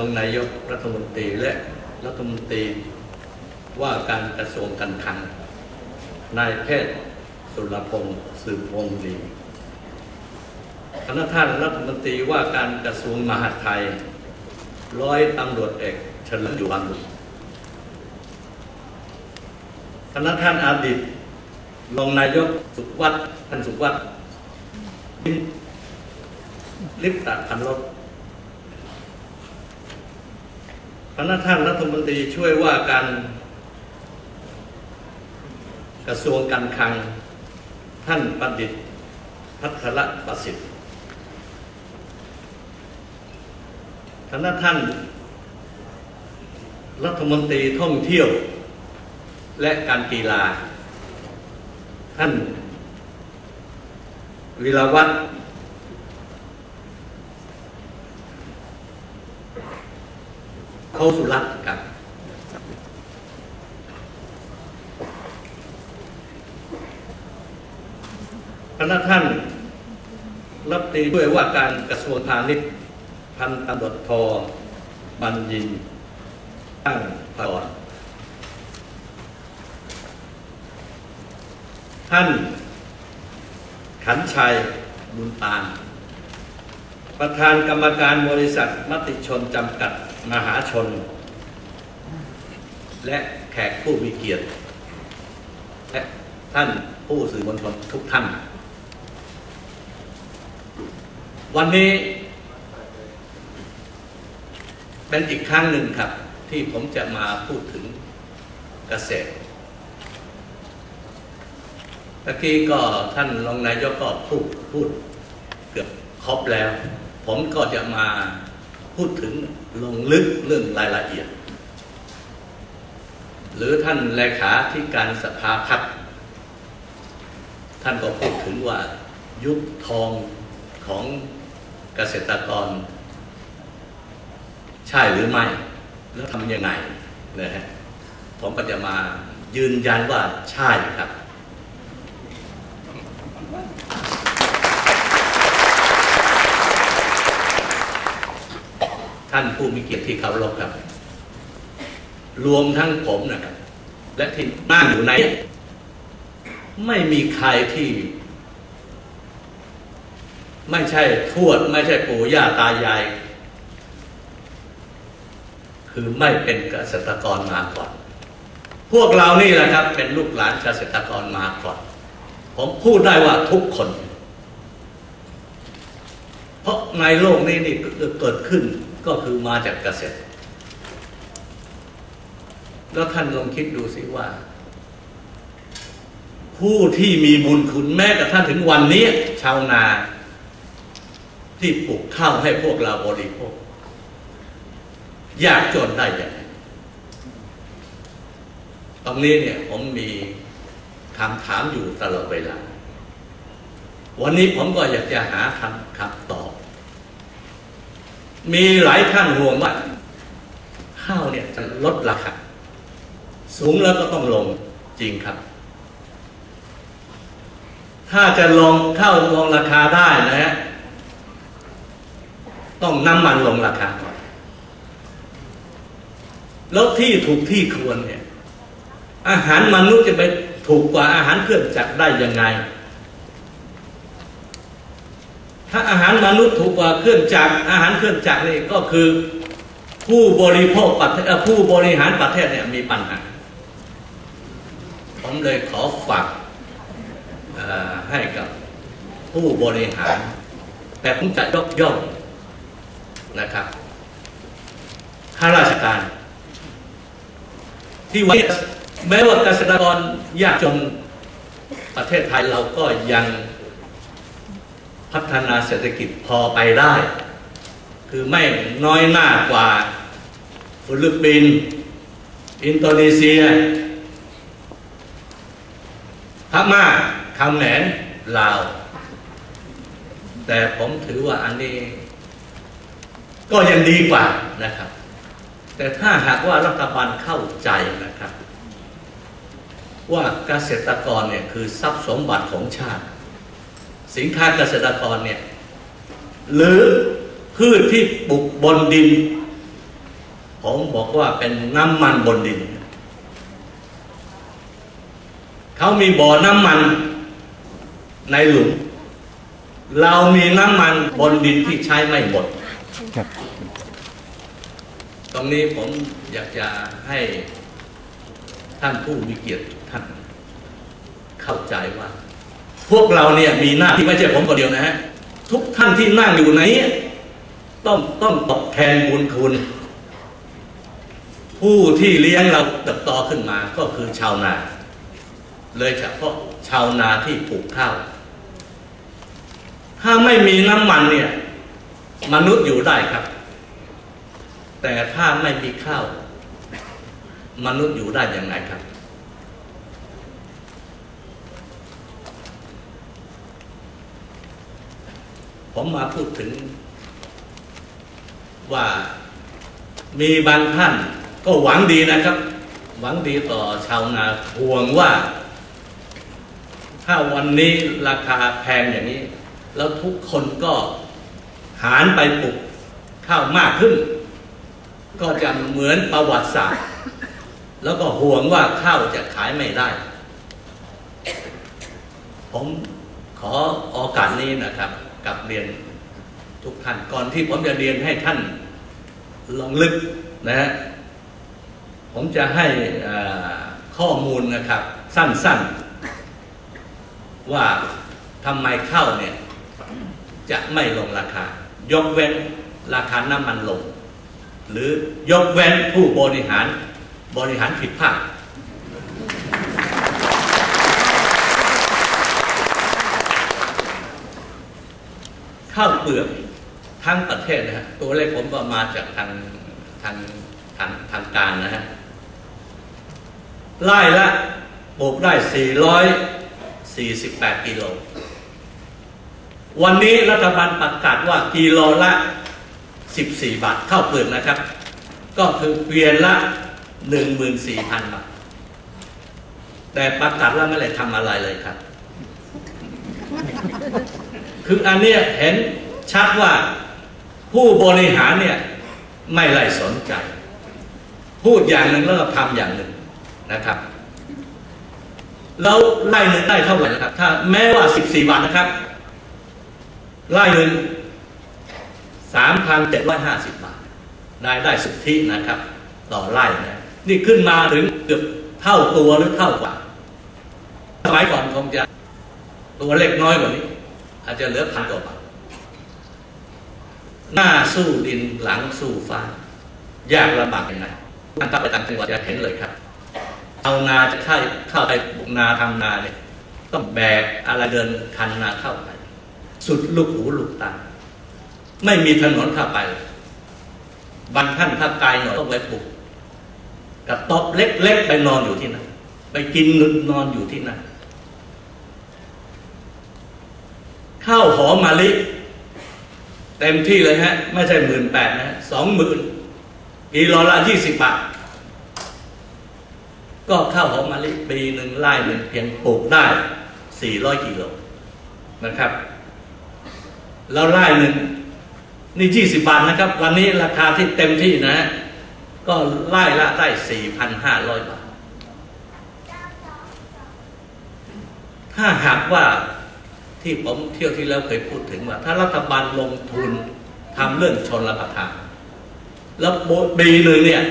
รองนายกรัฐมนตรีและรัฐมนตรีว่าการกระทรวงการคลัง นายแพทย์สุรพงศ์สืบวงศ์ดีคณะท่านรัฐมนตรีว่าการกระทรวงมหาดไทย ร้อยตำรวจเอกเฉลิมอยู่บางบุตรคณะท่านอดีตรองนายกสุวัฒน์ท่านสุวัฒน์ลิปตะพันลบ พนักท่านรัฐมนตรีช่วยว่าการกระทรวงการคลัง ท่านประดิษฐ์พัทรประสิทธิ์คณะท่าน รัฐมนตรีท่องเที่ยว และการกีฬา ท่าน วิรวัตร ข้าสุรัตครับคณะท่านรับตีด้วยว่าการกระทรวงพาณิชย์พันตำรวจโทบัญญินตั้งพรท่านขันชัยบุญตาล ประธานกรรมการบริษัทมติชนจำกัด มหาชน และแขกผู้มีเกียรติ และท่านผู้สื่อมวลชนทุกท่าน วันนี้ เป็นอีกครั้งหนึ่งครับ ที่ผมจะมาพูดถึงเกษตรตะกี้ก็ท่านรองนายกก็พูดพูดเกือบครบแล้ว ผมก็จะมา พูดถึงลงลึกเรื่องรายละเอียด หรือท่านเลขาที่การสภาพัฒน์ท่านก็พูดถึงว่ายุคทองของเกษตรกร ใช่หรือไม่ แล้วทำยังไงนะฮะผมก็จะมายืนยันว่าใช่ครับ ท่านผู้มีเกียรติที่เคารพครับ รวมทั้งผมนะครับ และที่นั่งอยู่ใน ไม่มีใครที่ ไม่ใช่ทวด ไม่ใช่ปู่ย่าตายาย คือไม่เป็นเกษตรกรมาก่อน พวกเรานี่แหละครับ เป็นลูกหลานเกษตรกรมาก่อน ผมพูดได้ว่าทุกคนเพราะในโลกนี้นี่เกิดขึ้น ก็คือมาจากเกษตร แล้วท่านลองคิดดูสิว่า ผู้ที่มีบุญคุณแม้กระทั่งถึงวันนี้ ชาวนา ที่ปลูกข้าวให้พวกเราบริโภคยากจนได้ยังไงตรงนี้เนี่ยผมมีคำถามอยู่ตลอดเวลา วันนี้ผมก็อยากจะหาคำคำตอบ มีหลายท่านห่วงว่าข้าวเนี่ยจะลดราคาสูงแล้วก็ต้องลงจริงครับ ถ้าจะลงข้าวลงราคาได้นะฮะต้องน้ำมันลงราคาก่อนแล้วที่ถูกที่ควรเนี่ย อาหารมนุษย์จะไปถูกกว่าอาหารเครื่องจักรได้ยังไง ถ้าอาหารมนุษย์ถูกกว่าเครื่องจักรอาหารเครื่องจักรนี่ก็คือผู้บริโภคประเทศผู้บริหารประเทศเนี่ยมีปัญหา ผมเลยขอฝากให้กับผู้บริหาร แต่ผมจะยกย่องนะครับข้าราชการ ที่วันแม้ว่าเกษตรกรยากจนประเทศไทยเราก็ยัง พัฒนาเศรษฐกิจพอไปได้ คือไม่น้อยหน้ากว่าฟิลิปปินส์อินโดนีเซียพม่าเขมรลาว แต่ผมถือว่าอันนี้ ก็ยังดีกว่านะครับ แต่ถ้าหากว่ารัฐบาลเข้าใจนะครับ ว่าเกษตรกรเนี่ยคือทรัพย์สมบัติของชาติ สินค้าเกษตรกรเนี่ยหรือพืชที่ปลูกบนดิน ผมบอกว่าเป็นน้ำมันบนดิน เขามีบ่อน้ำมันในหลุม เรามีน้ำมันบนดินที่ใช้ไม่หมดครับตรงนี้ผมอยากจะให้ท่านผู้มีเกียรติทุกท่านเข้าใจว่า พวกเราเนี่ยมีหน้าที่ไม่ใช่ผมคนเดียวนะฮะทุกท่านที่นั่งอยู่ในนี้ต้องต้องตอบแทนบุญคุณ ผู้ที่เลี้ยงเราเติบโตขึ้นมาก็คือชาวนา เลยเฉพาะชาวนาที่ปลูกข้าว ถ้าไม่มีน้ำมันเนี่ย มนุษย์อยู่ได้ครับ แต่ถ้าไม่มีข้าว มนุษย์อยู่ได้ยังไงครับ ผมมาพูดถึง ว่ามีบางท่านก็หวังดีนะครับ หวังดีต่อชาวนาห่วงว่า ถ้าวันนี้ราคาแพงอย่างนี้ แล้วทุกคนก็หารไปปลูกข้าวมากขึ้น ก็จะเหมือนประวัติศาสตร์ แล้วก็ห่วงว่าข้าวจะขายไม่ได้ ผมขอโอกาสนี้นะครับ กับเรียนทุกท่านก่อนที่ผมจะเรียนให้ท่านลองลึกนะฮะผมจะให้ข้อมูลนะครับ สั้นๆ ว่าทำไมข้าวเนี่ย จะไม่ลงราคา ยกเว้นราคาน้ำมันลง หรือยกเว้นผู้บริหารบริหารผิดพลาด ข้าวเปลือกทั้งประเทศนะฮะตัวเลขผมก็มาจากทางทางทางทางการนะฮะไล่ละปลูกได้ 448 กิโล วันนี้รัฐบาลประกาศว่ากิโลละ 14 บาทข้าวเปลือกนะครับ ก็คือเกวียนละ 14,000 บาท แต่ประกาศแล้วไม่ได้ทำอะไรเลยครับ คืออันเนี้ยเห็นชัดว่าผู้บริหารเนี่ยไม่ไรสนใจ พูดอย่างหนึ่งแล้วทำอย่างหนึ่งนะครับแล้วไล่หนึ่งได้เท่าไหร่นะครับ ถ้าแม้ว่า14บาทนนะครับไล่หนึ่ง3,750บบาทรายได้สุทธินะครับ ต่อไร่นะนี่ขึ้นมาถึงเกือบเท่าตัวหรือเท่ากว่าสมัยก่อนคงจะตัวเล็กน้อยกว่านี้ อาจจะเหลือพันกว่าบาทหน้าสู้ดินหลังสู้ฟ้ายากลำบากยังไงท่านกลับไปต่างจังหวัดจะเห็นเลยครับ เอานาจะเข้าเข้าไปปลูกนาทำนาเนี่ยต้องแบกอะไรเดินคันนาเข้าไป สุดลูกหูลูกตาไม่มีถนนเข้าไปบางท่านถ้าไกลหน่อยต้องไปปลูกกระต๊อบเล็กๆไปนอนอยู่ที่นั่นไปกินนอนอยู่ที่นั่น ข้าวหอมมะลิ เต็มที่เลยฮะ ไม่ใช่หมื่นแปดนะสองหมื่นกิโลละยี่สิบบาท ก็ข้าวหอมมะลิปีหนึ่งไร่หนึ่งเพียงปลูกได้สี่ร้อยกิโลนะครับ แล้วไร่หนึ่งนี่ยี่สิบบาทนะครับ วันนี้ราคาที่เต็มที่นะก็ไร่ละได้สี่พันห้าร้อยบาท ถ้าหากว่า ที่ผมเที่ยวที่แล้วเคยพูดถึงว่า ถ้ารัฐบาลลงทุนทำเรื่องชนรับประทานแล้วบีเลยเนี่ย